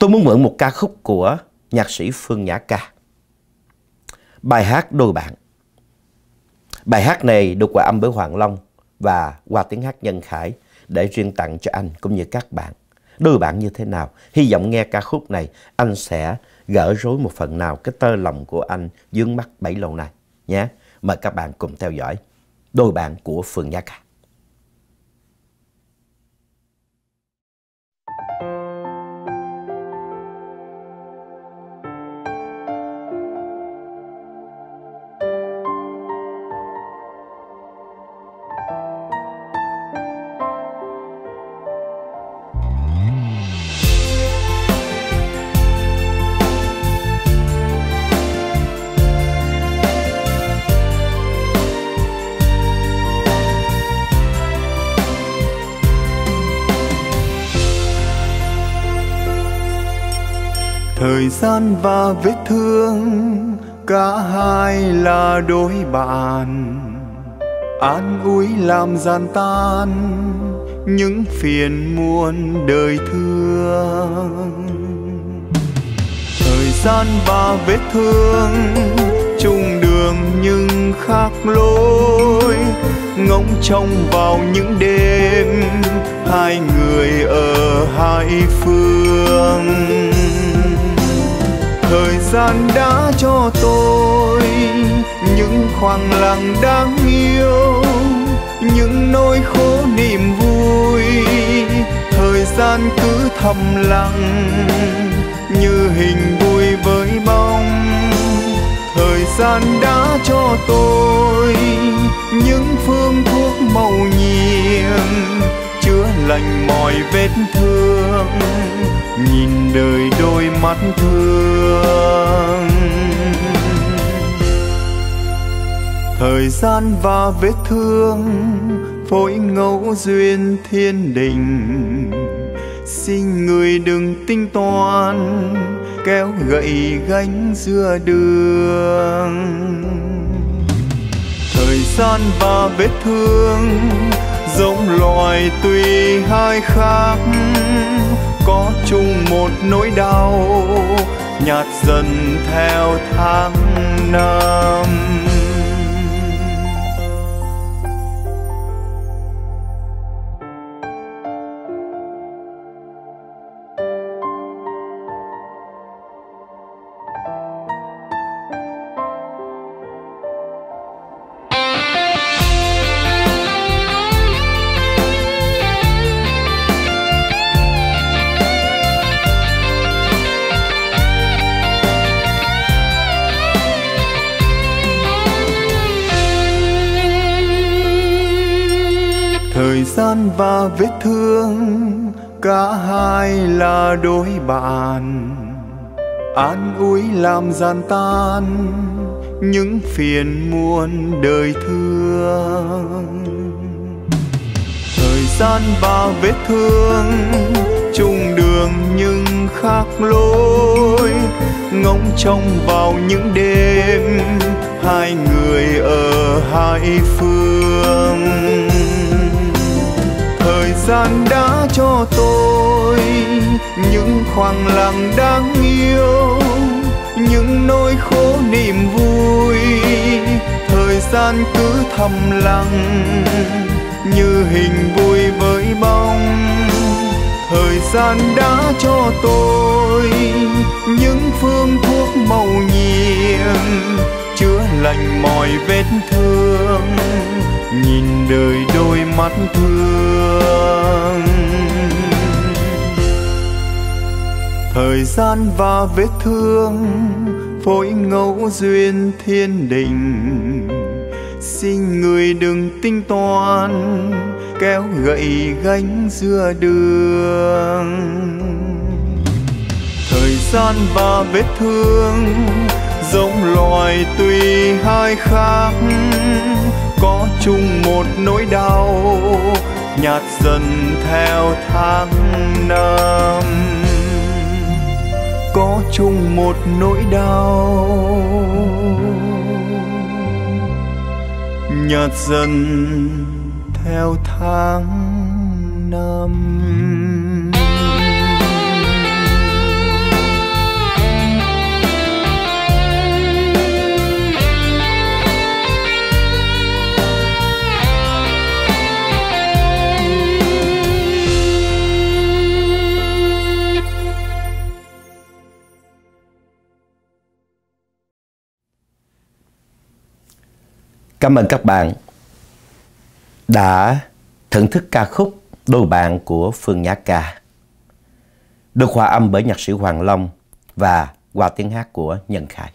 Tôi muốn mượn một ca khúc của nhạc sĩ Phương Nhã Ca. Bài hát Đôi Bạn. Bài hát này được hòa âm bởi Hoàng Long và qua tiếng hát Nhân Khải để riêng tặng cho anh cũng như các bạn. Đôi bạn như thế nào? Hy vọng nghe ca khúc này, anh sẽ gỡ rối một phần nào cái tơ lòng của anh dương mắt bấy lâu nay nhé. Mời các bạn cùng theo dõi Đôi bạn của Phương Nhã Ca. thời gian và vết thương, cả hai là đôi bạn. An ủi làm gian tan những phiền muôn đời thương. Thời gian và vết thương chung đường nhưng khác lối. Ngóng trông vào những đêm, hai người ở hai phương thời gian đã cho tôi những khoảng lặng đáng yêu, những nỗi khổ niềm vui. Thời gian cứ thầm lặng như hình bụi với bóng thời gian đã cho tôi những phương thuốc màu nhiệm, chữa lành mọi vết thương nhìn đời đôi mắt thương. Thời gian và vết thương, phối ngẫu duyên thiên đình. Xin người đừng tính toán, kéo gậy gánh giữa đường. Thời gian và vết thương, giống loài tùy hai khác có chung một nỗi đau nhạt dần theo tháng năm. Gian và vết thương, cả hai là đôi bạn. An ủi làm gian tan những phiền muôn đời thương. Thời gian và vết thương chung đường nhưng khác lối. Ngóng trông vào những đêm hai người ở hai phương gian đã cho tôi những khoảng lặng đáng yêu, những nỗi khổ niềm vui. Thời gian cứ thầm lặng như hình vui với bóng thời gian đã cho tôi những phương thuốc màu nhiệm, chữa lành mọi vết thương, nhìn đời đôi mắt thương. Thời gian và vết thương phối ngẫu duyên thiên đình. Xin người đừng tính toán, kéo gậy gánh giữa đường. Thời gian và vết thương, giống loài tùy hai khác. Có chung một nỗi đau, nhạt dần theo tháng năm chung một nỗi đau. Nhạt dần theo tháng năm. Cảm ơn các bạn đã thưởng thức ca khúc Đôi bạn của Phương Nhã Ca được hòa âm bởi nhạc sĩ Hoàng Long và qua tiếng hát của Nhân Khải.